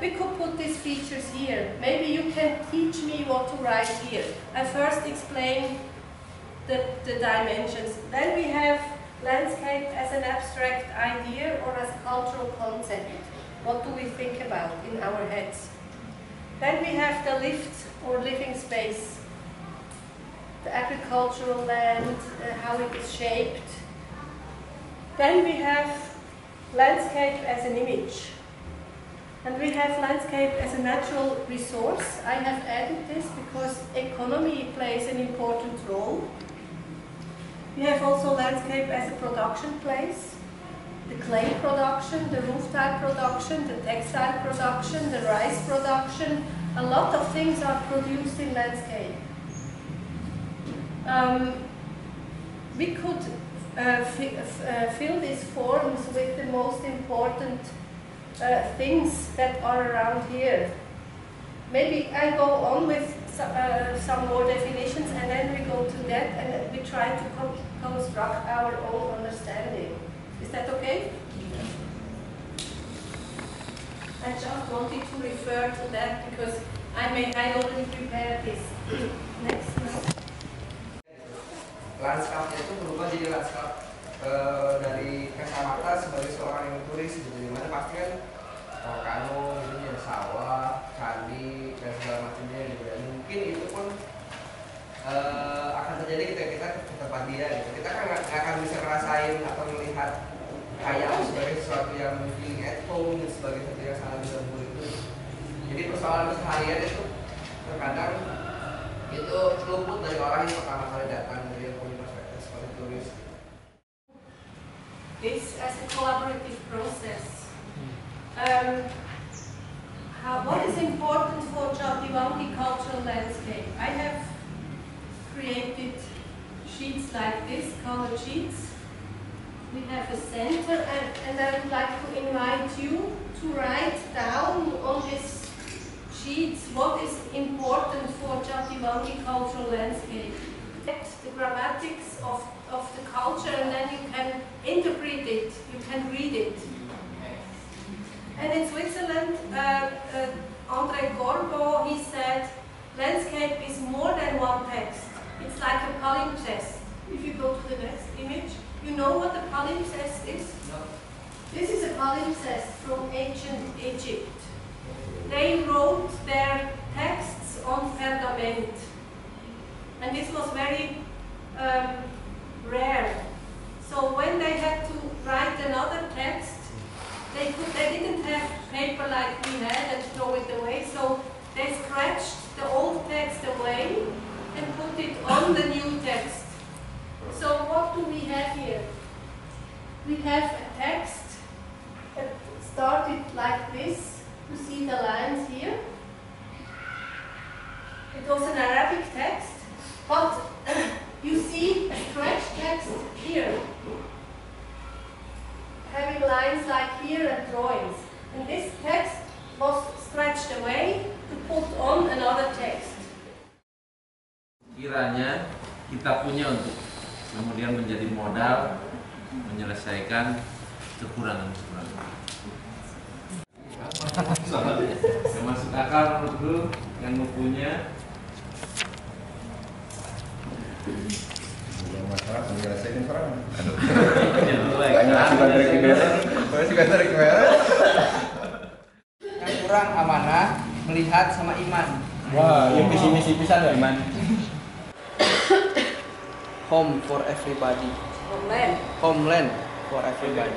we could put these features here. Maybe you can teach me what to write here. I first explain the, the dimensions. Then we have landscape as an abstract idea or as a cultural concept. What do we think about in our heads? Then we have the lift or living space, the agricultural land, uh, how it is shaped. Then we have landscape as an image. And we have landscape as a natural resource. I have added this because economy plays an important role. We have also landscape as a production place. The clay production, the roof tile production, the textile production, the rice production. A lot of things are produced in landscape. Um, we could uh, uh, fill these forms with the most important uh, things that are around here. Maybe I go on with uh, some more definitions and then we go to that and we try to co construct our own understanding. Is that okay? I just wanted to refer to that because I may I already prepared this. Next. Lanskapnya itu berubah jadi lanskap uh, dari kacamata sebagai seorang yang turis gitu tempat dia gitu kita kan nggak akan bisa ngerasain atau melihat kayak sebagai sesuatu yang feeling at home sebagai sesuatu yang sangat berhubung itu jadi persoalan keseharian itu terkadang itu luput dari orang yang pertama kali datang dari perspektif seperti turis this as a collaborative process. Um, how, what is important for Jatiwangi cultural landscape? I have created sheets like this, colored sheets. We have a center and, and I would like to invite you to write down on these sheets what is important for Jatiwangi cultural landscape. The grammatics of, of the culture and then you can interpret it, you can read it. And in Switzerland, uh, uh, André Corboz, he said, landscape is more than one text. It's like a palimpsest. If you go to the next image, you know what a palimpsest is? This is a palimpsest from ancient Egypt. They wrote their texts on pergament. And this was very um, rare. So when they had to write another text, they, could, they didn't have paper like we had and throw it away, so they scratched the old text away drawings. And this text was stretched away to put on another text. Kiranya kita punya untuk kemudian menjadi modal menyelesaikan kekurangan-kekurangan. Yang masuk akal menurut lu yang mempunyai yang masalah menyelesaikan serangan. Aduh. Banyak sih dari kamera. Banyak sih dari kamera. Amanah melihat sama iman Wah, yang visi misi pisan ya, Iman. home for everybody Homeland. homeland for everybody